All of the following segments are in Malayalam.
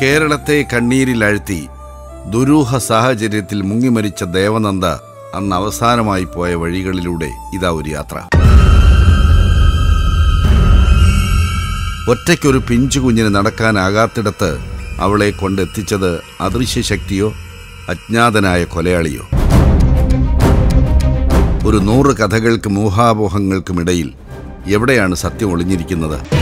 കേരളത്തെ കണ്ണീരിലാഴ്ത്തി ദുരൂഹ സാഹചര്യത്തിൽ മുങ്ങിമരിച്ച ദേവനന്ദ അന്ന് അവസാനമായി പോയ വഴികളിലൂടെ ഇതാ ഒരു യാത്ര. ഒറ്റയ്ക്കൊരു പിഞ്ചു കുഞ്ഞിന് നടക്കാനാകാത്തിടത്ത് അവളെ കൊണ്ടെത്തിച്ചത് അദൃശ്യശക്തിയോ അജ്ഞാതനായ കൊലയാളിയോ. ഒരു നൂറ് കഥകൾക്കും ഊഹാപോഹങ്ങൾക്കുമിടയിൽ എവിടെയാണ് സത്യം ഒളിഞ്ഞിരിക്കുന്നത്?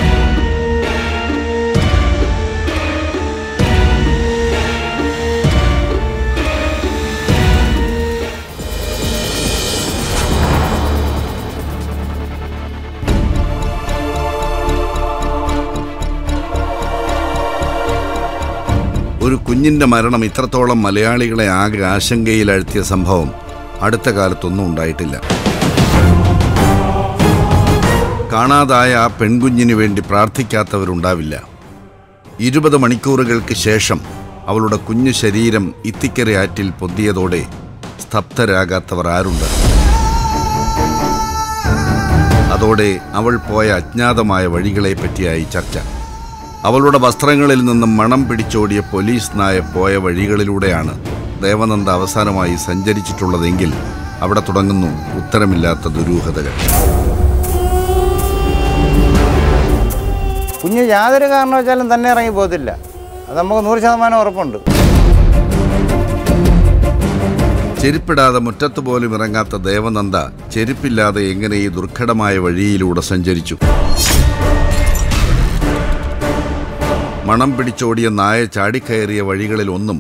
ഒരു കുഞ്ഞിന്റെ മരണം ഇത്രത്തോളം മലയാളികളെ ആകെ ആശങ്കയിലാഴ്ത്തിയ സംഭവം അടുത്ത കാലത്തൊന്നും ഉണ്ടായിട്ടില്ല. കാണാതായ ആ പെൺകുഞ്ഞിന് വേണ്ടി പ്രാർത്ഥിക്കാത്തവരുണ്ടാവില്ല. ഇരുപത് മണിക്കൂറുകൾക്ക് ശേഷം അവളുടെ കുഞ്ഞു ശരീരം ഇത്തിക്കര ആറ്റിൽ പൊന്തിയതോടെ സ്തബ്ധരാകാത്തവർ ആരുണ്ട്? അതോടെ അവൾ പോയ അജ്ഞാതമായ വഴികളെപ്പറ്റിയായി ചർച്ച. അവളുടെ വസ്ത്രങ്ങളിൽ നിന്നും മണം പിടിച്ചോടിയ പോലീസ് നായ പോയ വഴികളിലൂടെയാണ് ദേവനന്ദ അവസാനമായി സഞ്ചരിച്ചിട്ടുള്ളതെങ്കിൽ അവിടെ തുടങ്ങുന്നു ഉത്തരമില്ലാത്ത ദുരൂഹതകൾ. കുഞ്ഞ് യാതൊരു കാരണവശാലും തന്നെ ഇറങ്ങി പോകത്തില്ല. അത് നമുക്ക് നൂറ് ശതമാനം ഉറപ്പുണ്ട്. ചെരുപ്പിടാതെ മുറ്റത്ത് പോലും ഇറങ്ങാത്ത ദേവനന്ദ ചെരുപ്പില്ലാതെ എങ്ങനെ ഈ ദുർഘടമായ വഴിയിലൂടെ സഞ്ചരിച്ചു? മണം പിടിച്ചോടിയ നായ ചാടിക്കയറിയ വഴികളിൽ ഒന്നും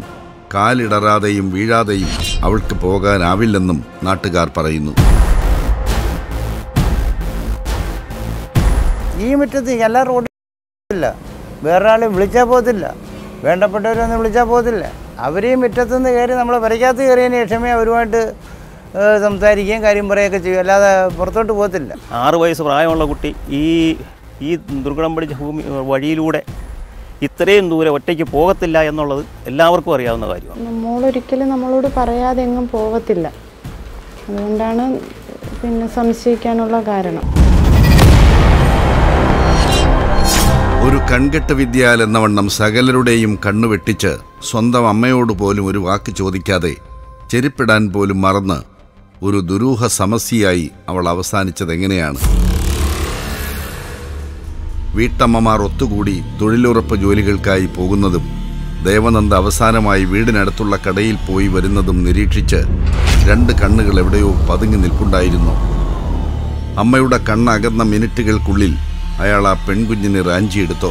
കാലിടറാതെയും വീഴാതെയും അവൾക്ക് പോകാനാവില്ലെന്നും നാട്ടുകാർ പറയുന്നു. ഈ മുറ്റത്ത് എല്ലാ റോഡില്ല വേറൊരാളെ വിളിച്ചാൽ പോകത്തില്ല. വേണ്ടപ്പെട്ടവരൊന്നും വിളിച്ചാൽ പോകത്തില്ല. അവർ ഈ മുറ്റത്തുനിന്ന് കയറി നമ്മളെ വരയ്ക്കകത്ത് കയറിയതിന് ശേഷമേ അവരുമായിട്ട് സംസാരിക്കുകയും കാര്യം പറയുകയൊക്കെ ചെയ്യും. അല്ലാതെ പുറത്തോട്ട് പോകത്തില്ല. ആറ് വയസ്സ് പ്രായമുള്ള കുട്ടി ഈ ഈ ദുർഘടം പിടിച്ച ഭൂമി വഴിയിലൂടെ ഇത്രയും ദൂരെ ഒറ്റയ്ക്ക് പോകത്തില്ല എന്നുള്ളത് എല്ലാവർക്കും അറിയാവുന്ന കാര്യമാണ്. നമ്മളൊരിക്കലും നമ്മളോട് പറയാതെ എങ്ങും പോകത്തില്ല. അതുകൊണ്ടാണ് പിന്നെ സംശയിക്കാനുള്ള കാരണം. ഒരു കൺകെട്ട വിദ്യാൽ എന്നവണ്ണം സകലരുടെയും കണ്ണു വെട്ടിച്ച് സ്വന്തം അമ്മയോട് പോലും ഒരു വാക്ക് ചോദിക്കാതെ ചെരുപ്പിടാൻ പോലും മറന്ന് ഒരു ദുരൂഹ സമസ്യയായി അവൾ അവസാനിച്ചതെങ്ങനെയാണ്? വീട്ടമ്മമാർ ഒത്തുകൂടി തൊഴിലുറപ്പ് ജോലികൾക്കായി പോകുന്നതും ദേവനന്ദ അവസാനമായി വീടിനടുത്തുള്ള കടയിൽ പോയി വരുന്നതും നിരീക്ഷിച്ച് രണ്ട് കണ്ണുകൾ എവിടെയോ പതുങ്ങി നിൽപ്പുണ്ടായിരുന്നു. അമ്മയുടെ കണ്ണകന്ന മിനിറ്റുകൾക്കുള്ളിൽ അയാൾ ആ പെൺകുഞ്ഞിനെ റാഞ്ചിയെടുത്തു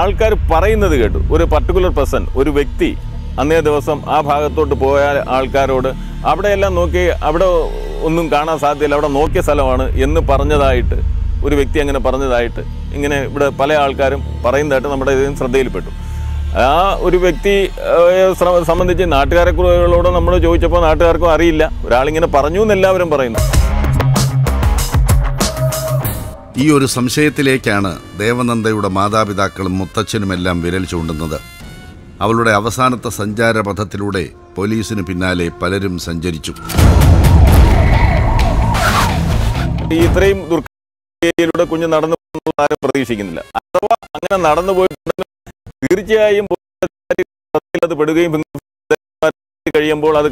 ആൾക്കാർ പറയുന്നത് കേട്ടു. ഒരു പർട്ടിക്കുലർ പേഴ്സൺ ഒരു വ്യക്തി അന്നേ ദിവസം ആ ഭാഗത്തോട്ട് പോയ ആൾക്കാരോട് അവിടെയെല്ലാം നോക്കി അവിടെ ഒന്നും കാണാൻ സാധ്യതയില്ല. അവിടെ നോക്കിയ സ്ഥലമാണ് എന്ന് പറഞ്ഞതായിട്ട് ഒരു വ്യക്തി അങ്ങനെ പറഞ്ഞതായിട്ട് ഇങ്ങനെ ഇവിടെ പല ആൾക്കാരും പറയുന്നതായിട്ട് നമ്മുടെ ഇതിന് ശ്രദ്ധയിൽപ്പെട്ടു. ആ ഒരു വ്യക്തി സംബന്ധിച്ച് നാട്ടുകാരെ സംബന്ധിച്ച് നാട്ടുകാരെക്കുറിച്ചോട് നമ്മൾ ചോദിച്ചപ്പോൾ നാട്ടുകാർക്കും അറിയില്ല. ഒരാളിങ്ങനെ പറഞ്ഞു എന്ന് എല്ലാവരും പറയുന്നു. ഈ ഒരു സംശയത്തിലേക്കാണ് ദേവനന്ദയുടെ മാതാപിതാക്കളും മുത്തച്ഛനുമെല്ലാം വിരൽ ചൂണ്ടുന്നത്. അവളുടെ അവസാനത്തെ സഞ്ചാരപഥത്തിലൂടെ പോലീസിന് പിന്നാലെ പലരും സഞ്ചരിച്ചു. ഇത്രയും ദുർഘടയിലൂടെ കുഞ്ഞ് നടന്നു ആരും പ്രതീക്ഷിക്കുന്നില്ല. അഥവാ അങ്ങനെ നടന്നു പോയിട്ടുണ്ടെങ്കിൽ തീർച്ചയായും അത് പെടുകയും കഴിയുമ്പോൾ അത്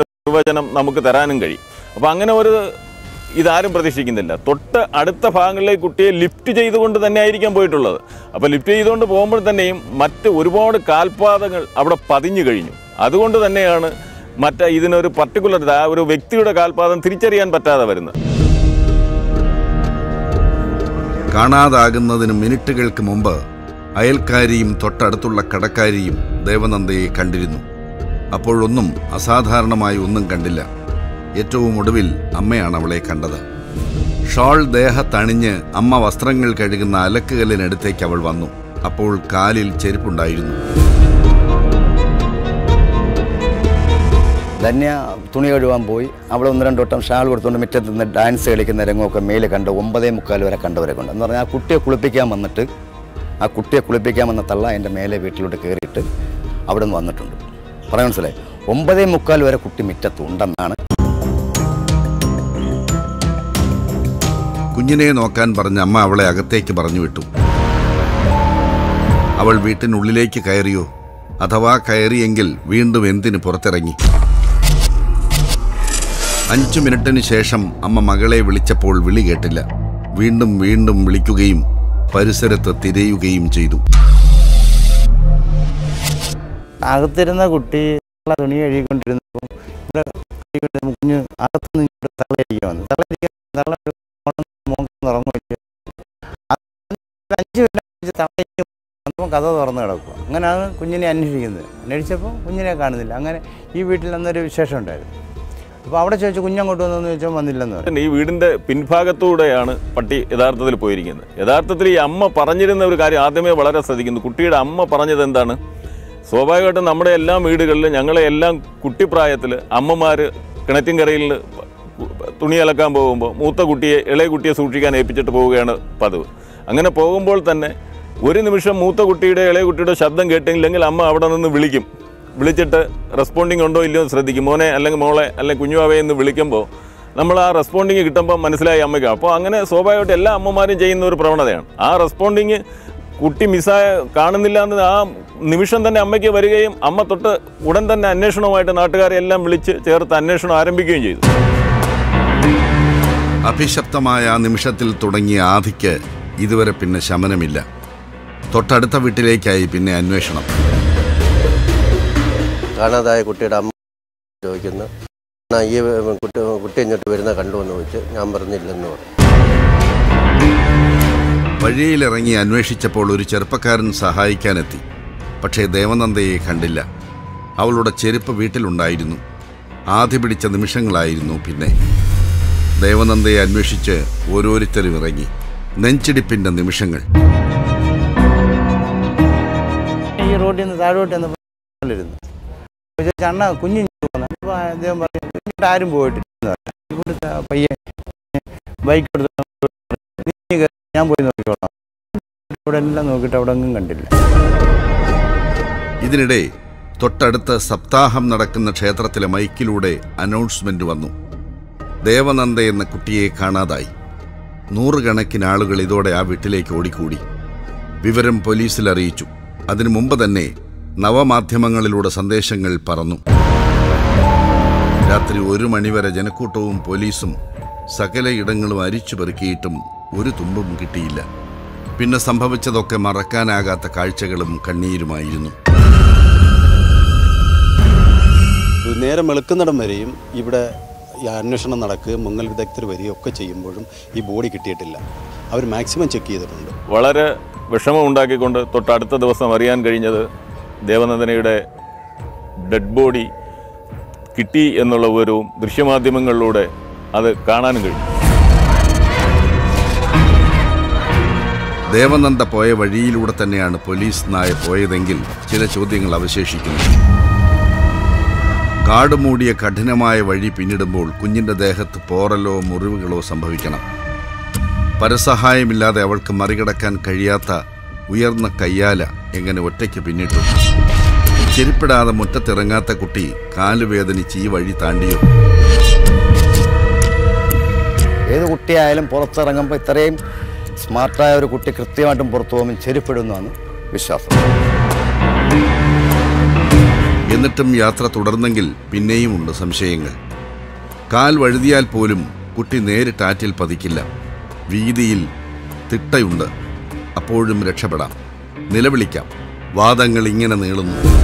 നിർവചനം നമുക്ക് തരാനും കഴിയും. അപ്പോൾ അങ്ങനെ ഒരു ഇതാരും പ്രതീക്ഷിക്കുന്നില്ല. തൊട്ട് അടുത്ത ഭാഗങ്ങളിലെ കുട്ടിയെ ലിഫ്റ്റ് ചെയ്തുകൊണ്ട് തന്നെ ആയിരിക്കാം പോയിട്ടുള്ളത്. അപ്പോൾ ലിഫ്റ്റ് ചെയ്തുകൊണ്ട് പോകുമ്പോൾ തന്നെയും മറ്റ് ഒരുപാട് കാൽപാദങ്ങൾ അവിടെ പതിഞ്ഞു കഴിഞ്ഞു. അതുകൊണ്ട് തന്നെയാണ് മറ്റേ ഇതിനൊരു പർട്ടിക്കുലർ ഒരു വ്യക്തിയുടെ കാൽപാദം തിരിച്ചറിയാൻ പറ്റാതെ വരുന്നത്. കാണാതാകുന്നതിന് മിനിറ്റുകൾക്ക് മുമ്പ് അയൽക്കാരിയും തൊട്ടടുത്തുള്ള കടക്കാരിയും ദേവനന്ദയെ കണ്ടിരുന്നു. അപ്പോഴൊന്നും അസാധാരണമായി ഒന്നും കണ്ടില്ല. ഏറ്റവും ഒടുവിൽ അമ്മയാണ് അവളെ കണ്ടത്. ഷോൾ ദേഹത്തണിഞ്ഞ് അമ്മ വസ്ത്രങ്ങൾ കഴുകുന്ന അലക്കുകല്ലിനടുത്തേക്ക് അവൾ വന്നു. അപ്പോൾ കാലിൽ ചെരുപ്പുണ്ടായിരുന്നു. ധന്യ തുണി കഴുകാൻ പോയി. അവിടെ ഒന്ന് രണ്ട് വട്ടം ഷാൾ കൊടുത്തുകൊണ്ട് മുറ്റത്ത് നിന്ന് ഡാൻസ് കളിക്കുന്ന രംഗമൊക്കെ മേലെ കണ്ട് ഒമ്പതേ മുക്കാൽ വരെ കണ്ടവരെ കൊണ്ട്. എന്ന് പറഞ്ഞാൽ ആ കുട്ടിയെ കുളിപ്പിക്കാൻ വന്നിട്ട് ആ കുട്ടിയെ കുളിപ്പിക്കാൻ വന്ന തള്ള എന്റെ മേലെ വീട്ടിലോട്ട് കയറിയിട്ട് അവിടെ നിന്ന് വന്നിട്ടുണ്ട്. പറയാൻ മനസ്സിലായി? ഒമ്പതേ മുക്കാൽ വരെ കുട്ടി മുറ്റത്ത് ഉണ്ടെന്നാണ്. കുഞ്ഞിനെ നോക്കാൻ പറഞ്ഞ അമ്മ അവളെ അകത്തേക്ക് പറഞ്ഞു വിട്ടു. അവൾ വീട്ടിനുള്ളിലേക്ക് കയറിയോ? അഥവാ കയറിയെങ്കിൽ വീണ്ടും എന്തിന് പുറത്തിറങ്ങി? അഞ്ചു മിനിറ്റിന് ശേഷം അമ്മ മകളെ വിളിച്ചപ്പോൾ വിളി കേട്ടില്ല. വീണ്ടും വീണ്ടും വിളിക്കുകയും പരിസരത്ത് തിരയുകയും ചെയ്തു. അകത്തിരുന്ന കുട്ടി തുണി കഴുകിക്കൊണ്ടിരുന്നപ്പോൾ അഞ്ച് മിനിറ്റ് കഥ തുറന്ന് കിടക്കുക. അങ്ങനെയാണ് കുഞ്ഞിനെ അന്വേഷിക്കുന്നത്. അന്വേഷിച്ചപ്പോൾ കുഞ്ഞിനെ കാണുന്നില്ല. അങ്ങനെ ഈ വീട്ടിൽ അന്നൊരു വിശേഷം ഉണ്ടായിരുന്നു. അപ്പോൾ അവിടെ ചോദിച്ചു കുഞ്ഞങ്ങോട്ട് വന്നു? ചോദിച്ചാൽ വന്നില്ലെന്ന് പറഞ്ഞു. ഈ വീടിന്റെ പിൻഭാഗത്തൂടെയാണ് പട്ടി യഥാർത്ഥത്തിൽ പോയിരിക്കുന്നത്. യഥാർത്ഥത്തിൽ ഈ അമ്മ പറഞ്ഞിരുന്ന ഒരു കാര്യം ആദ്യമേ വളരെ ശ്രദ്ധിക്കുന്നു. കുട്ടിയുടെ അമ്മ പറഞ്ഞത് എന്താണ്? സ്വാഭാവികമായിട്ടും നമ്മുടെ എല്ലാ വീടുകളിലും ഞങ്ങളെ എല്ലാം കുട്ടിപ്രായത്തിൽ അമ്മമാർ കിണറ്റിൻകരയിൽ തുണി അലക്കാൻ പോകുമ്പോൾ മൂത്ത കുട്ടിയെ ഇളയ കുട്ടിയെ സൂക്ഷിക്കാൻ ഏൽപ്പിച്ചിട്ട് പോവുകയാണ് പതിവ്. അങ്ങനെ പോകുമ്പോൾ തന്നെ ഒരു നിമിഷം മൂത്ത കുട്ടിയുടെ ഇളയ കുട്ടിയുടെ ശബ്ദം കേട്ടില്ലെങ്കിൽ അമ്മ അവിടെ നിന്ന് വിളിക്കും. വിളിച്ചിട്ട് റെസ്പോണ്ടിങ് ഉണ്ടോ ഇല്ലയോ എന്ന് ശ്രദ്ധിക്കും. മോനെ അല്ലെങ്കിൽ മോളെ അല്ലെങ്കിൽ കുഞ്ഞുവാവേ എന്ന് വിളിക്കുമ്പോൾ നമ്മൾ ആ റെസ്പോണ്ടിങ് കിട്ടുമ്പോൾ മനസ്സിലായി അമ്മയ്ക്ക്. അപ്പോൾ അങ്ങനെ സ്വാഭാവികമായിട്ട് എല്ലാ അമ്മമാരും ചെയ്യുന്ന ഒരു പ്രവണതയാണ്. ആ റെസ്പോണ്ടിങ് കുട്ടി മിസ്സായ കാണുന്നില്ല എന്ന് ആ നിമിഷം തന്നെ അമ്മയ്ക്ക് വരികയും അമ്മ തൊട്ട് ഉടൻ തന്നെ അന്വേഷണവുമായിട്ട് നാട്ടുകാരെ എല്ലാം വിളിച്ച് ചേർത്ത് അന്വേഷണം ആരംഭിക്കുകയും ചെയ്തു. അഭിശപ്തമായ ആ നിമിഷത്തിൽ തുടങ്ങിയ ആധിക്ക് ഇതുവരെ പിന്നെ ശമനമില്ല. തൊട്ടടുത്ത വീട്ടിലേക്കായി പിന്നെ അന്വേഷണം. കാണാതായ കുട്ടിയുടെ അമ്മ ചോദിക്കുന്നു. "അണ്ണാ, ഈ കുട്ടി കുട്ടി ഇങ്ങോട്ട് വരുന്ന കണ്ടു എന്ന് ചോദിച്ച് ഞാൻ പറഞ്ഞില്ലെന്ന് പറഞ്ഞു. വഴിയിലിറങ്ങി അന്വേഷിച്ചപ്പോൾ ഒരു ചെറുപ്പക്കാരൻ സഹായിക്കാനെത്തി. പക്ഷേ ദേവനന്ദയെ കണ്ടില്ല. അവളുടെ ചെരുപ്പ് വീട്ടിലുണ്ടായിരുന്നു. ആദ്യ പിടിച്ച നിമിഷങ്ങളായിരുന്നു പിന്നെ. ദേവനന്ദയെ അന്വേഷിച്ച് ഓരോരുത്തരും ഇറങ്ങി. നെഞ്ചിടിപ്പിന്റെ നിമിഷങ്ങൾ. ഈ റോഡിൽ നിന്ന് താഴോട്ട് ചെന്നപ്പോൾ ചണ്ണ അണ്ണ കുഞ്ഞു വന്നു അപ്പോൾ അദ്ദേഹം പറഞ്ഞു കുഞ്ഞിട്ട് ആരും പോയിട്ടില്ല. പയ്യെ ബൈക്ക് എടുത്ത് ഞാൻ പോയി നോക്കിക്കോളാം. ഇവിടെ എല്ലാം നോക്കിയിട്ട് അവിടെ ഒന്നും കണ്ടില്ല. ഇതിനിടെ തൊട്ടടുത്ത സപ്താഹം നടക്കുന്ന ക്ഷേത്രത്തിലെ മൈക്കിലൂടെ അനൗൺസ്മെന്റ് വന്നു. ദേവനന്ദ എന്ന കുട്ടിയെ കാണാതായി. നൂറുകണക്കിന് ആളുകൾ ഇതോടെ ആ വീട്ടിലേക്ക് ഓടിക്കൂടി. വിവരം പോലീസിൽ അറിയിച്ചു. അതിനു മുമ്പ് തന്നെ നവമാധ്യമങ്ങളിലൂടെ സന്ദേശങ്ങൾ പറന്നു. രാത്രി ഒരു മണിവരെ ജനക്കൂട്ടവും പോലീസും സകല ഇടങ്ങളും അരിച്ചു പെറുക്കിയിട്ടും ഒരു തുമ്പും കിട്ടിയില്ല. പിന്നെ സംഭവിച്ചതൊക്കെ മറക്കാനാകാത്ത കാഴ്ചകളും കണ്ണീരുമായിരുന്നു. നേരം വെളുക്കുന്നിടം വരെയും ഇവിടെ ഈ അന്വേഷണം നടക്കുകയും മുങ്ങൽ വിദഗ്ധർ വരികയും ഒക്കെ ചെയ്യുമ്പോഴും ഈ ബോഡി കിട്ടിയിട്ടില്ല. അവർ മാക്സിമം ചെക്ക് ചെയ്തിട്ടുണ്ട്. വളരെ വിഷമം ഉണ്ടാക്കിക്കൊണ്ട് തൊട്ടടുത്ത ദിവസം അറിയാൻ കഴിഞ്ഞത് ദേവനന്ദനയുടെ ഡെഡ് ബോഡി കിട്ടി എന്നുള്ള ഒരു ദൃശ്യമാധ്യമങ്ങളിലൂടെ അത് കാണാനും കഴിഞ്ഞു. ദേവനന്ദ പോയ വഴിയിലൂടെ തന്നെയാണ് പോലീസ് നായ പോയതെങ്കിൽ ചില ചോദ്യങ്ങൾ അവശേഷിക്കുന്നു. കാട് മൂടിയ കഠിനമായ വഴി പിന്നിടുമ്പോൾ കുഞ്ഞിന്റെ ദേഹത്ത് പോറലോ മുറിവുകളോ സംഭവിക്കണം. പരസഹായമില്ലാതെ അവൾക്ക് മറികടക്കാൻ കഴിയാത്ത ഉയർന്ന കയ്യാല എങ്ങനെ ഒറ്റയ്ക്ക് പിന്നിട്ടു? ചെരുപ്പിടാതെ മുറ്റത്തിറങ്ങാത്ത കുട്ടി കാലുവേദനിച്ച് ഈ വഴി താണ്ടിയോ? ഏത് കുട്ടിയായാലും പുറത്തിറങ്ങുമ്പോൾ ഇത്രയും സ്മാർട്ടായ ഒരു കുട്ടി കൃത്യമായിട്ടും പുറത്തു പോകുമ്പോൾ ചെരുപ്പിടുന്നതാണ് വിശ്വാസം. എന്നിട്ടും യാത്ര തുടർന്നെങ്കിൽ പിന്നെയും ഉണ്ട് സംശയങ്ങൾ. കാൽ വഴുതിയാൽ പോലും കുട്ടി നേരിട്ട് ആറ്റിൽ പതിക്കില്ല. വീതിയിൽ തിട്ടയുണ്ട്. അപ്പോഴും രക്ഷപ്പെടാം. നിലവിളിക്കാം. വാദങ്ങൾ ഇങ്ങനെ നീളുന്നു.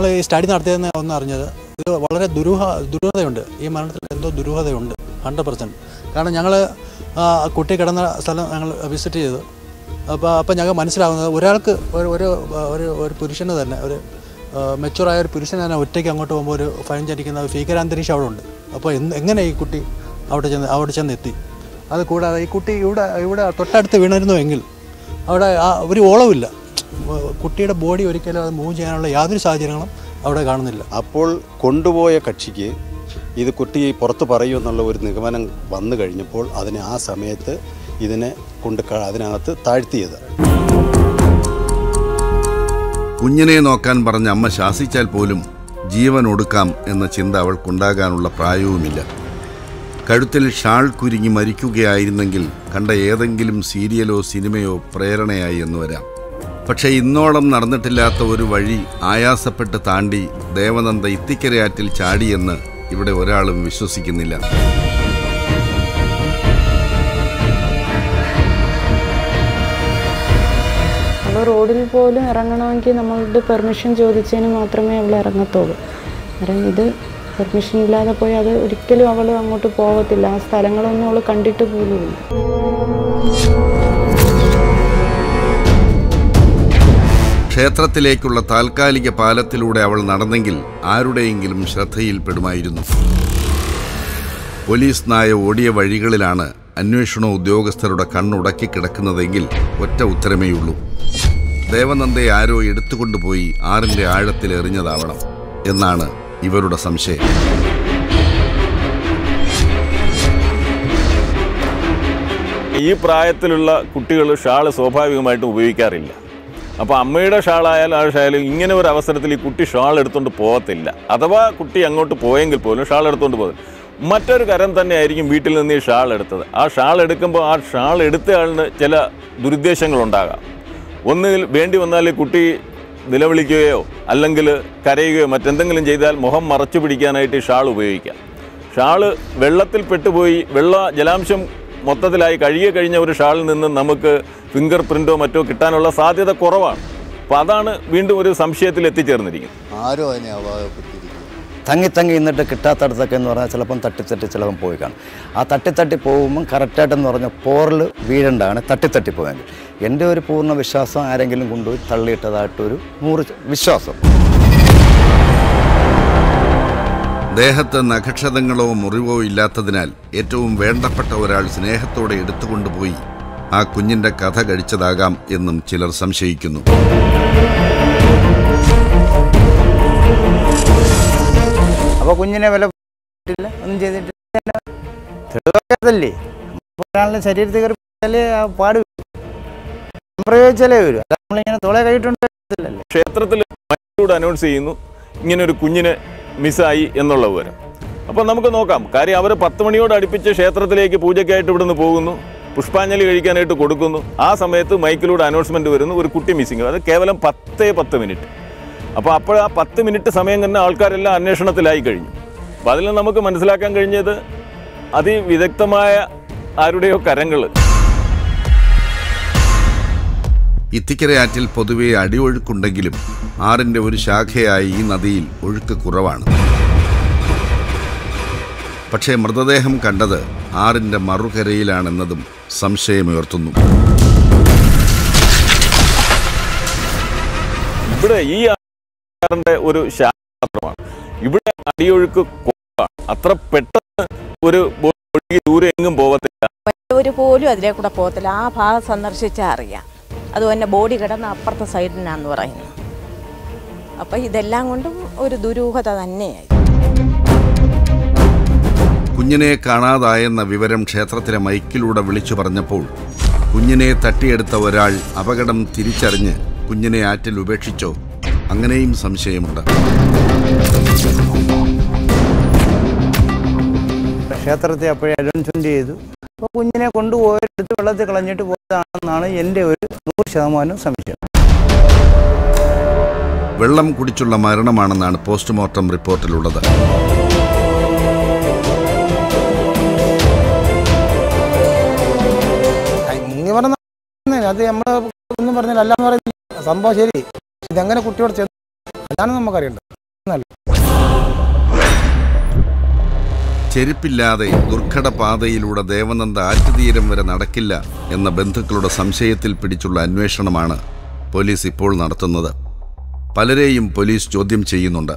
ഞങ്ങൾ ഈ സ്റ്റഡി നടത്തിയതെന്ന് ഒന്ന് അറിഞ്ഞത്. ഇത് വളരെ ദുരൂഹ ദുരൂഹതയുണ്ട്. ഈ മരണത്തിൽ എന്തോ ദുരൂഹതയുണ്ട് ഹൺഡ്രഡ് പെർസെന്റ് കാരണം ഞങ്ങൾ കുട്ടി കിടന്ന സ്ഥലം ഞങ്ങൾ വിസിറ്റ് ചെയ്തു. അപ്പോൾ അപ്പോൾ ഞങ്ങൾ മനസ്സിലാവുന്നത് ഒരാൾക്ക് ഒരു ഒരു ഒരു ഒരു പുരുഷന് തന്നെ ഒരു മെച്ചുറായ ഒരു പുരുഷന് തന്നെ ഒറ്റയ്ക്ക് അങ്ങോട്ട് പോകുമ്പോൾ ഒരു ഫൈൻ ചരിക്കുന്ന ഒരു ഭീകരാന്തരീക്ഷം അവിടെ ഉണ്ട്. അപ്പോൾ എന്ന് എങ്ങനെ ഈ കുട്ടി അവിടെ ചെന്ന് അവിടെ ചെന്ന് എത്തി അത് കൂടാതെ ഈ കുട്ടി ഇവിടെ ഇവിടെ തൊട്ടടുത്ത് വീണിരുന്നുവെങ്കിൽ അവിടെ ഒരു ഓളമില്ല കുട്ടിയുടെ ബോഡി ഒരിക്കലും അത് മൂവ് ചെയ്യാനുള്ള യാതൊരു സാഹചര്യങ്ങളും അവിടെ കാണുന്നില്ല. അപ്പോൾ കൊണ്ടുപോയ കക്ഷിക്ക് ഇത് കുട്ടി പുറത്ത് പറയൂ എന്നുള്ള ഒരു നിഗമനം വന്നു കഴിഞ്ഞപ്പോൾ അതിനെ ആ സമയത്ത് ഇതിനെ കൊണ്ട് അതിനകത്ത് താഴ്ത്തിയത്. കുഞ്ഞിനെ നോക്കാൻ പറഞ്ഞ അമ്മ ശാസിച്ചാൽ പോലും ജീവൻ ഒടുക്കാം എന്ന ചിന്ത അവൾക്കുണ്ടാകാനുള്ള പ്രായവുമില്ല. കഴുത്തിൽ ഷാൾ കുരുങ്ങി മരിക്കുകയായിരുന്നെങ്കിൽ കണ്ട ഏതെങ്കിലും സീരിയലോ സിനിമയോ പ്രേരണയായി എന്ന് വരാം. പക്ഷേ ഇന്നോളം നടന്നിട്ടില്ലാത്ത ഒരു വഴി ആയാസപ്പെട്ട് താണ്ടി ദേവനന്ദ ഇത്തിക്കരയാറ്റിൽ ചാടിയെന്ന് ഇവിടെ ഒരാളും വിശ്വസിക്കുന്നില്ല. റോഡിൽ പോലും ഇറങ്ങണമെങ്കിൽ നമ്മളുടെ പെർമിഷൻ ചോദിച്ചതിന് മാത്രമേ അവൾ ഇറങ്ങത്തുള്ളൂ. കാരണം ഇത് പെർമിഷൻ ഇല്ലാതെ പോയി അത് ഒരിക്കലും അവൾ അങ്ങോട്ട് പോകത്തില്ല ആ സ്ഥലങ്ങളൊന്നും അവൾ കണ്ടിട്ട് പോലുമില്ല ക്ഷേത്രത്തിലേക്കുള്ള താൽക്കാലിക പാലത്തിലൂടെ അവൾ നടന്നെങ്കിൽ ആരുടെയെങ്കിലും ശ്രദ്ധയിൽപ്പെടുമായിരുന്നു. പോലീസ് നായ ഓടിയ വഴികളിലാണ് അന്വേഷണ ഉദ്യോഗസ്ഥരുടെ കണ്ണുടക്കി കിടക്കുന്നതെങ്കിൽ ഒറ്റ ഉത്തരമേയുള്ളൂ. ദേവനന്ദയെ ആരോ എടുത്തുകൊണ്ടുപോയി ആറിന്റെ ആഴത്തിൽ എറിഞ്ഞതാവണം എന്നാണ് ഇവരുടെ സംശയം. ഈ പ്രായത്തിലുള്ള കുട്ടികൾ ഷാൾ സ്വാഭാവികമായിട്ടും ഉപയോഗിക്കാറില്ല. അപ്പോൾ അമ്മയുടെ ഷാളായാലും ആ ഷായാലും ഇങ്ങനെ ഒരു അവസരത്തിൽ ഈ കുട്ടി ഷാൾ എടുത്തുകൊണ്ട് പോകത്തില്ല. അഥവാ കുട്ടി അങ്ങോട്ട് പോയെങ്കിൽ പോലും ഷാൾ എടുത്തുകൊണ്ട് പോകും മറ്റൊരു കരം തന്നെയായിരിക്കും വീട്ടിൽ നിന്ന് ഈ ഷാൾ എടുത്തത്. ആ ഷാൾ എടുക്കുമ്പോൾ ആ ഷാൾ എടുത്ത ആളിന് ചില ദുരുദ്ദേശങ്ങളുണ്ടാകാം ഒന്നുകിൽ വേണ്ടി വന്നാൽ കുട്ടി നിലവിളിക്കുകയോ അല്ലെങ്കിൽ കരയുകയോ മറ്റെന്തെങ്കിലും ചെയ്താൽ മുഖം മറച്ചു പിടിക്കാനായിട്ട് ഈ ഷാൾ ഉപയോഗിക്കാം. ഷാൾ വെള്ളത്തിൽ പെട്ടുപോയി വെള്ള ജലാംശം മൊത്തത്തിലായി കഴുകിയ കഴിഞ്ഞ ഒരു ഷാളിൽ നിന്ന് നമുക്ക് ഫിംഗർ പ്രിന്റോ മറ്റോ കിട്ടാനുള്ള സാധ്യത കുറവാണ്. അപ്പോൾ അതാണ് വീണ്ടും ഒരു സംശയത്തിൽ എത്തിച്ചേർന്നിരിക്കുന്നത്. ആരോ അതിനെ തങ്ങി തങ്ങി ഇന്നിട്ട് കിട്ടാത്തടത്തൊക്കെ എന്ന് പറഞ്ഞാൽ ചിലപ്പം തട്ടിത്തട്ടി ചിലപ്പം പോയി കാണും. ആ തട്ടിത്തട്ടി പോകുമ്പം കറക്റ്റായിട്ടെന്ന് പറഞ്ഞാൽ പോറിൽ വീഴേണ്ടതാണ് തട്ടിത്തട്ടി പോയെങ്കിൽ എന്റെ ഒരു പൂർണ വിശ്വാസം ആരെങ്കിലും കൊണ്ടുപോയി തള്ളിയിട്ടതായിട്ടൊരു നൂറ് വിശ്വാസം. ദേഹത്ത് നഖക്ഷതങ്ങളോ മുറിവോ ഇല്ലാത്തതിനാൽ ഏറ്റവും വേണ്ടപ്പെട്ട ഒരാൾ സ്നേഹത്തോടെ എടുത്തുകൊണ്ടുപോയി ആ കുഞ്ഞിന്റെ കഥ കഴിച്ചതാകാം എന്നും ചിലർ സംശയിക്കുന്നു. അപ്പോൾ കുഞ്ഞിനെ വില ഒന്നും ചെയ്തിട്ടില്ല. തെളിവാക്കത്തല്ലേ? ഒരാളുടെ ശരീരത്തിൽ കയറി ആ പാട് വരും. പ്രയോഗിച്ചാലേ വരും. അല്ല നമ്മളിങ്ങനെ തോളെ കൈയിട്ടുണ്ടല്ലോ ക്ഷേത്രത്തിൽ അനൗൺസ് ചെയ്യുന്നു. ഇങ്ങനെ ഒരു കുഞ്ഞിനെ മിസ്സായി എന്നുള്ള വിവരം. അപ്പോൾ നമുക്ക് നോക്കാം. കാര്യം അവർ പത്ത് മണിയോട് അടുപ്പിച്ച് ക്ഷേത്രത്തിലേക്ക് പൂജയ്ക്കായിട്ട് ഇവിടുന്ന് പോകുന്നു. പുഷ്പാഞ്ജലി കഴിക്കാനായിട്ട് കൊടുക്കുന്നു. ആ സമയത്ത് മൈക്കിലൂടെ അനൗൺസ്മെന്റ് വരുന്നു. ഒരു കുട്ടി മിസ്സിങ് അത് കേവലം പത്തേ പത്ത് മിനിറ്റ്. അപ്പോൾ അപ്പോൾ ആ പത്ത് മിനിറ്റ് സമയം തന്നെ ആൾക്കാരെല്ലാം അന്വേഷണത്തിലായി കഴിഞ്ഞു. അപ്പോൾ അതിൽ നമുക്ക് മനസ്സിലാക്കാൻ കഴിഞ്ഞത് അതിവിദഗ്ധമായ ആരുടെയോ കരങ്ങൾ. ഇത്തിക്കരയാറ്റിൽ പൊതുവെ അടിയൊഴുക്കുണ്ടെങ്കിലും ആറിന്റെ ഒരു ശാഖയായി ഈ നദിയിൽ ഒഴുക്ക് കുറവാണ്. പക്ഷേ മൃതദേഹം കണ്ടത് ആറിന്റെ മറുകരയിലാണെന്നതും സംശയമുയർത്തുന്നു. ഇവിടെ ഈ ആറിന്റെ ഒരു ശാഖ മാത്രമാണ് ഇവിടെ അടിയൊഴുക്ക് കുറവാണ്. അത്ര പെട്ടെന്ന് ഒരു ദൂരെ എങ്ങും പോകത്തില്ല ഒരു പോലും അതിലെ കൂടെ പോകത്തില്ല ആ ഭാഗം സന്ദർശിച്ചാൽ അറിയാം. അത് തന്നെ ബോഡി കിടന്ന അപ്പുറത്തെ സൈഡിനാന്ന് പറയുന്നത് അപ്പം ഇതെല്ലാം കൊണ്ടും ഒരു ദുരൂഹത തന്നെയായി. കുഞ്ഞിനെ കാണാതായെന്ന വിവരം ക്ഷേത്രത്തിലെ മൈക്കിലൂടെ വിളിച്ചു പറഞ്ഞപ്പോൾ കുഞ്ഞിനെ തട്ടിയെടുത്ത ഒരാൾ അപകടം തിരിച്ചറിഞ്ഞ് കുഞ്ഞിനെ ആറ്റിൽ ഉപേക്ഷിച്ചോ? അങ്ങനെയും സംശയമുണ്ട്. ക്ഷേത്രത്തെ അപ്പോഴേ അലോൺസ്മെന്റ് ചെയ്തു. അപ്പോൾ കുഞ്ഞിനെ കൊണ്ടുപോയെടുത്ത് വെള്ളത്തിൽ കളഞ്ഞിട്ട് പോയതാണെന്നാണ് എന്റെ ഒരു നൂറ് ശതമാനം സംശയം. വെള്ളം കുടിച്ചുള്ള മരണമാണെന്നാണ് പോസ്റ്റ്മോർട്ടം റിപ്പോർട്ടിലുള്ളത്. മുങ്ങി പറഞ്ഞ അത് നമ്മൾ ഒന്നും പറഞ്ഞില്ല. അല്ലാന്ന് പറയുന്നത് സംഭവം ശരി. ഇതെങ്ങനെ കുട്ടിയോട് ചെന്ന് അതാണ് നമുക്കറിയേണ്ടത്. ചെരുപ്പില്ലാതെ ദുർഘടപാതയിലൂടെ ദേവനന്ദ ആറ്റുതീരം വരെ നടക്കില്ല എന്ന ബന്ധുക്കളുടെ സംശയത്തിൽ പിടിച്ചുള്ള അന്വേഷണമാണ് പോലീസ് ഇപ്പോൾ നടത്തുന്നത്. പലരെയും പോലീസ് ചോദ്യം ചെയ്യുന്നുണ്ട്.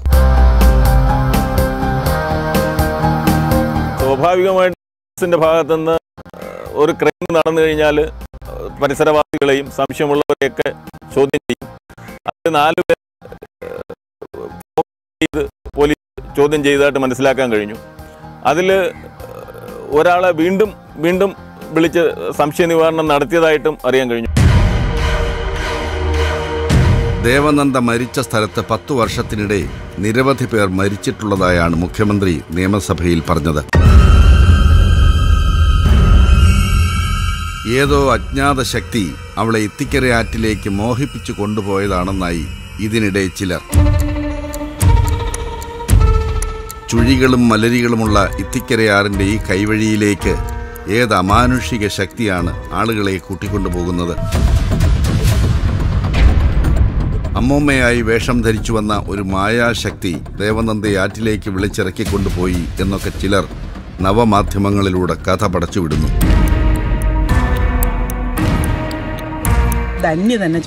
സ്വാഭാവികമായിട്ട് പോലീസിന്റെ ഭാഗത്തുനിന്ന് ഒരു ക്രൈം നടന്നു കഴിഞ്ഞാൽ പരിസരവാസികളെയും സംശയമുള്ളവരെയൊക്കെ ചോദ്യം ചെയ്യും. അത് നാല് പേർ പോലീസ് ചോദ്യം ചെയ്തതായിട്ട് മനസ്സിലാക്കാൻ കഴിഞ്ഞു. അതിൽ ഒരാളെ വീണ്ടും വീണ്ടും വിളിച്ച് സംശയ നിവാരണം നടത്തിയതായിട്ടും അറിയാൻ കഴിഞ്ഞു. ദേവനന്ദ മരിച്ച സ്ഥലത്ത് പത്തു വർഷത്തിനിടെ നിരവധി പേർ മരിച്ചിട്ടുള്ളതായാണ് മുഖ്യമന്ത്രി നിയമസഭയിൽ പറഞ്ഞത്. ഏതോ അജ്ഞാത ശക്തി അവളെ ഇത്തിക്കരയാറ്റിലേക്ക് മോഹിപ്പിച്ചു കൊണ്ടുപോയതാണെന്നായി ഇതിനിടെ ചിലർ. ചുഴികളും മലരികളുമുള്ള ഇത്തിക്കരയാറിന്റെ ഈ കൈവഴിയിലേക്ക് ഏത് അമാനുഷിക ശക്തിയാണ് ആളുകളെ കൂട്ടിക്കൊണ്ടുപോകുന്നത്? അമ്മൂമ്മയായി വേഷം ധരിച്ചു വന്ന ഒരു മായാശക്തി ദേവനന്ദയെ ആറ്റിലേക്ക് വിളിച്ചിറക്കിക്കൊണ്ടുപോയി എന്നൊക്കെ ചിലർ നവമാധ്യമങ്ങളിലൂടെ കഥ പടച്ചുവിടുന്നു. ധന്യ തന്നെ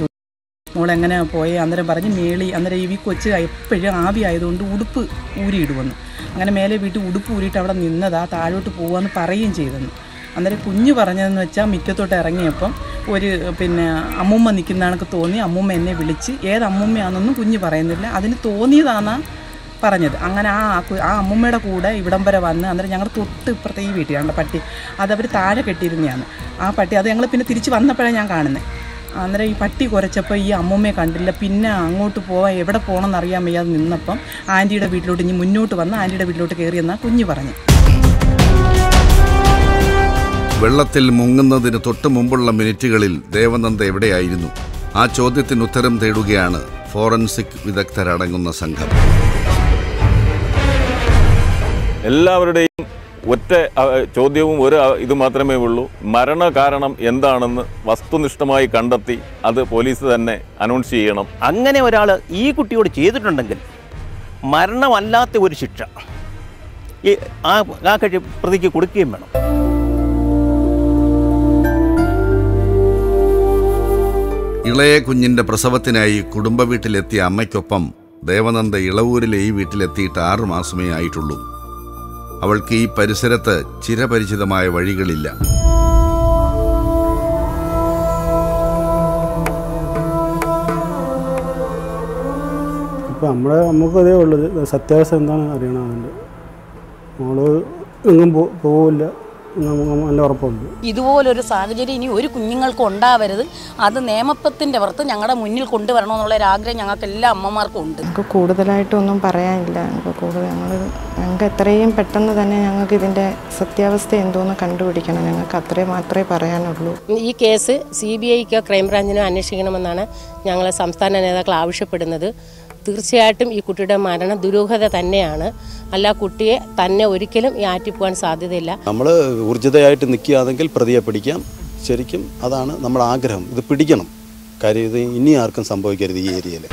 മോളെങ്ങനെ പോയി? അന്നേരം പറഞ്ഞ് മേളി അന്നേരം ഈ കൊച്ച് എപ്പോഴും ആവി ആയതുകൊണ്ട് ഉടുപ്പ് ഊരിയിടുവന്നു. അങ്ങനെ മേലെ വീട്ടിൽ ഉടുപ്പ് ഊരിയിട്ട് അവിടെ നിന്നതാ താഴോട്ട് പോവാന്ന് പറയുകയും ചെയ്തെന്ന്. അന്നേരം കുഞ്ഞ് പറഞ്ഞതെന്ന് വെച്ചാൽ മിറ്റത്തോട്ട് ഇറങ്ങിയപ്പം ഒരു പിന്നെ അമ്മൂമ്മ നിൽക്കുന്ന കണക്ക് തോന്നി. അമ്മൂമ്മ എന്നെ വിളിച്ച് ഏത് അമ്മൂമ്മയാണെന്നൊന്നും കുഞ്ഞ് പറയുന്നില്ല. അതിന് തോന്നിയതാന്നാ പറഞ്ഞത്. അങ്ങനെ ആ ആ അമ്മൂമ്മയുടെ കൂടെ ഇവിടം വരെ വന്ന് അന്നേരം ഞങ്ങൾ തൊട്ട് ഇപ്പുറത്തെ ഈ വീട്ടിലാണ് പട്ടി. അതവർ താഴെ കെട്ടിയിരുന്നതാണ് ആ പട്ടി അത് ഞങ്ങൾ പിന്നെ തിരിച്ച് വന്നപ്പോഴാണ് ഞാൻ കാണുന്നത് അന്നേരം ഈ പട്ടി കുറച്ചപ്പോൾ ഈ അമ്മൂമ്മയെ കണ്ടില്ല. പിന്നെ അങ്ങോട്ട് പോവാൻ എവിടെ പോകണമെന്ന് അറിയാൻ വയ്യാതെ നിന്നപ്പം ആന്റിയുടെ വീട്ടിലോട്ട് ഇനി മുന്നോട്ട് വന്ന് ആന്റിയുടെ വീട്ടിലോട്ട് കയറിയെന്നാണ് കുഞ്ഞു പറഞ്ഞു. വെള്ളത്തിൽ മുങ്ങുന്നതിന് തൊട്ട് മുമ്പുള്ള മിനിറ്റുകളിൽ ദേവനന്ദ എവിടെയായിരുന്നു? ആ ചോദ്യത്തിന് ഉത്തരം തേടുകയാണ് ഫോറൻസിക് വിദഗ്ധരടങ്ങുന്ന സംഘം. എല്ലാവരുടെയും ഒറ്റ ചോദ്യവും ഒരു ഇത് മാത്രമേ ഉള്ളൂ. മരണകാരണം എന്താണെന്ന് വസ്തുനിഷ്ഠമായി കണ്ടെത്തി അത് പോലീസ് തന്നെ അനൗൺസ് ചെയ്യണം. അങ്ങനെ ഒരാൾ ഈ കുട്ടിയോട് ചെയ്തിട്ടുണ്ടെങ്കിൽ മരണമല്ലാത്ത ഒരു ശിക്ഷ ഈ ആ ആ കഴി പ്രതിക്ക് കൊടുക്കുകയും വേണം. ഇളയ കുഞ്ഞിന്റെ പ്രസവത്തിനായി കുടുംബ വീട്ടിലെത്തിയ അമ്മയ്ക്കൊപ്പം ദേവനന്ദ ഇളവൂരിലെ ഈ വീട്ടിലെത്തിയിട്ട് ആറു മാസമേ ആയിട്ടുള്ളൂ. അവൾക്ക് ഈ പരിസരത്ത് ചിരപരിചിതമായ വഴികളില്ല. ഇപ്പം നമ്മുടെ നമുക്കതേ ഉള്ളത് സത്യാവസ്ഥ എന്താണെന്ന് അറിയണം അതിന്റെ മോൾ എങ്ങും പോവില്ല. നല്ല ഉറപ്പുണ്ട്. ഇതുപോലൊരു സാഹചര്യം ഇനി ഒരു കുഞ്ഞുങ്ങൾക്ക് ഉണ്ടാവരുത്. അത് നിയമപ്പത്തിന്റെ പുറത്ത് ഞങ്ങളുടെ മുന്നിൽ കൊണ്ടുവരണമെന്നുള്ള ഒരു ആഗ്രഹം ഞങ്ങൾക്ക് എല്ലാ അമ്മമാർക്കും ഉണ്ട്. നമുക്ക് കൂടുതലായിട്ടൊന്നും പറയാനില്ല. ഞങ്ങൾക്ക് കൂടുതൽ ഞങ്ങൾ ഞങ്ങൾക്ക് എത്രയും പെട്ടെന്ന് തന്നെ ഞങ്ങൾക്ക് ഇതിന്റെ സത്യാവസ്ഥ എന്തോന്ന് കണ്ടുപിടിക്കണം. ഞങ്ങൾക്ക് അത്രയും മാത്രമേ പറയാനുള്ളൂ. ഈ കേസ് സി ബി ഐക്കോ ക്രൈംബ്രാഞ്ചിനോ അന്വേഷിക്കണമെന്നാണ് ഞങ്ങൾ സംസ്ഥാന നേതാക്കൾ ആവശ്യപ്പെടുന്നത്. തീർച്ചയായിട്ടും ഈ കുട്ടിയുടെ മരണം ദുരൂഹത തന്നെയാണ്. അല്ല കുട്ടിയെ തന്നെ ഒരിക്കലും ഈ ആറ്റി പോകാൻ സാധ്യതയില്ല. നമ്മൾ ഊർജിതയായിട്ട് നിൽക്കുകയാണെങ്കിൽ പ്രതിയെ പിടിക്കാം. ശരിക്കും അതാണ് നമ്മുടെ ആഗ്രഹം. ഇത് പിടിക്കണം. കാര്യം ഇത് ഇനി ആർക്കും സംഭവിക്കരുത് ഈ ഏരിയയിൽ.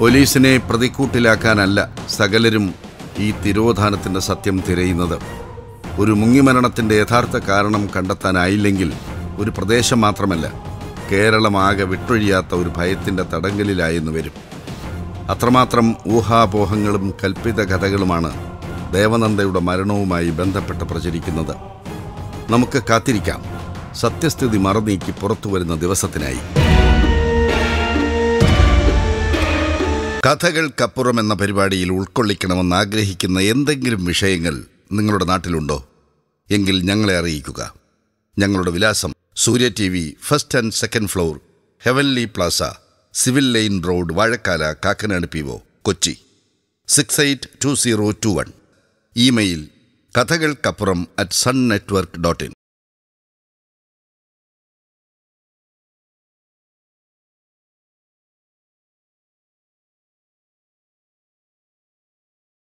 പോലീസിനെ പ്രതിക്കൂട്ടിലാക്കാനല്ല സകലരും ഈ തിരോധാനത്തിന്റെ സത്യം തിരയുന്നത്. ഒരു മുങ്ങിമരണത്തിന്റെ യഥാർത്ഥ കാരണം കണ്ടെത്താനായില്ലെങ്കിൽ ഒരു പ്രദേശം മാത്രമല്ല കേരളമാകെ വിട്ടൊഴിയാത്ത ഒരു ഭയത്തിന്റെ തടങ്കലിലായെന്ന് വരും. അത്രമാത്രം ഊഹാപോഹങ്ങളും കൽപ്പിത കഥകളുമാണ് ദേവനന്ദയുടെ മരണവുമായി ബന്ധപ്പെട്ട് പ്രചരിക്കുന്നത്. നമുക്ക് കാത്തിരിക്കാം. സത്യസ്ഥിതി മറനീക്കി പുറത്തുവരുന്ന ദിവസത്തിനായി. കഥകൾക്കപ്പുറം എന്ന പരിപാടിയിൽ ഉൾക്കൊള്ളിക്കണമെന്ന് ആഗ്രഹിക്കുന്ന എന്തെങ്കിലും വിഷയങ്ങൾ നിങ്ങളുടെ നാട്ടിലുണ്ടോ? എങ്കിൽ ഞങ്ങളെ അറിയിക്കുക. ഞങ്ങളുടെ വിലാസം Surya T V first and second floor heavenly plaza civil line road Vazhakkala Kakkanad P O Kochi. Six eight two zero two one email കഥകൾക്കപ്പുറം at sun network dot in